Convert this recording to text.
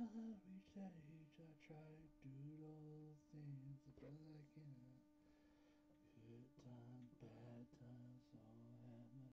Every day.